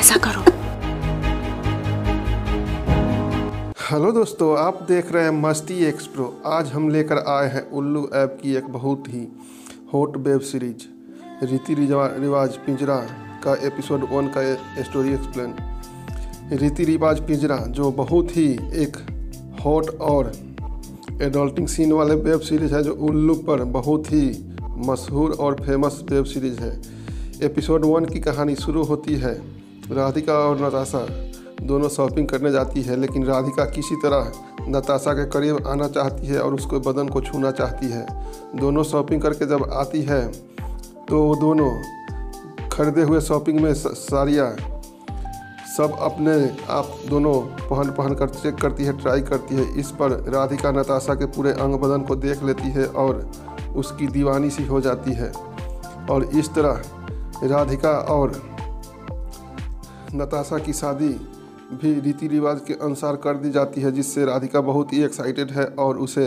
ऐसा करो। हेलो दोस्तों, आप देख रहे हैं मस्ती एक्सप्रो। आज हम लेकर आए हैं उल्लू ऐप की एक बहुत ही हॉट वेब सीरीज़ रीति रिवाज पिंजरा का एपिसोड वन का स्टोरी एक्सप्लेन रीति रिवाज पिंजरा, जो बहुत ही एक हॉट और एडल्टिंग सीन वाले वेब सीरीज़ है, जो उल्लू पर बहुत ही मशहूर और फ़ेमस वेब सीरीज़ है। एपिसोड वन की कहानी शुरू होती है। राधिका और नताशा दोनों शॉपिंग करने जाती है, लेकिन राधिका किसी तरह नताशा के करीब आना चाहती है और उसके बदन को छूना चाहती है। दोनों शॉपिंग करके जब आती है तो वो दोनों खरीदे हुए शॉपिंग में साड़ियाँ सब अपने आप दोनों पहन पहन कर चेक करती है ट्राई करती है। इस पर राधिका नताशा के पूरे अंग बदन को देख लेती है और उसकी दीवानी सी हो जाती है। और इस तरह राधिका और नताशा की शादी भी रीति रिवाज के अनुसार कर दी जाती है, जिससे राधिका बहुत ही एक्साइटेड है और उसे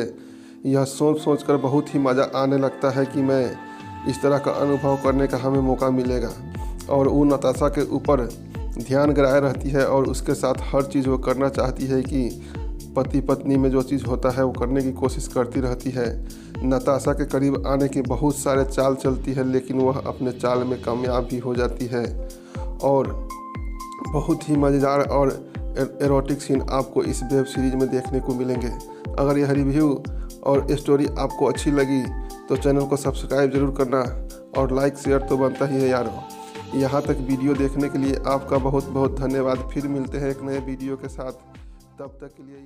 यह सोच सोच कर बहुत ही मज़ा आने लगता है कि मैं इस तरह का अनुभव करने का हमें मौका मिलेगा। और वो नताशा के ऊपर ध्यान गिराए रहती है और उसके साथ हर चीज़ वो करना चाहती है कि पति पत्नी में जो चीज़ होता है वो करने की कोशिश करती रहती है। नताशा के करीब आने के बहुत सारे चाल चलती है, लेकिन वह अपने चाल में कामयाब भी हो जाती है। और बहुत ही मज़ेदार और एरोटिक सीन आपको इस वेब सीरीज़ में देखने को मिलेंगे। अगर यह रिव्यू और स्टोरी आपको अच्छी लगी तो चैनल को सब्सक्राइब ज़रूर करना और लाइक शेयर तो बनता ही है यारों। यहाँ तक वीडियो देखने के लिए आपका बहुत बहुत धन्यवाद। फिर मिलते हैं एक नए वीडियो के साथ। तब तक के लिए